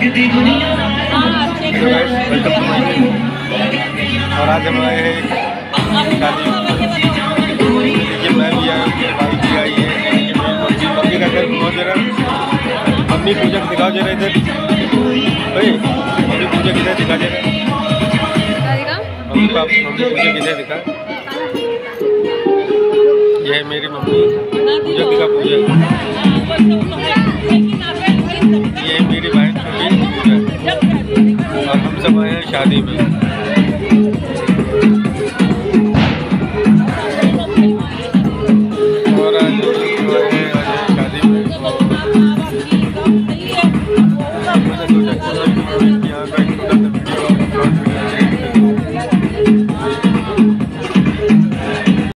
To my और आज हम आए हैं देखिए मैं भी आया भाई भी आई है मम्मी का घर बहुत जरा मम्मी पूजा दिखाओ जरा इधर भाई मम्मी पूजा किधर दिखा जरा मम्मी पापा मम्मी पूजा किधर दिखा ये है मेरी मम्मी पूजा दिखा पूजा है मेरी बहन छोटी और हम सब आए हैं शादी में। और आज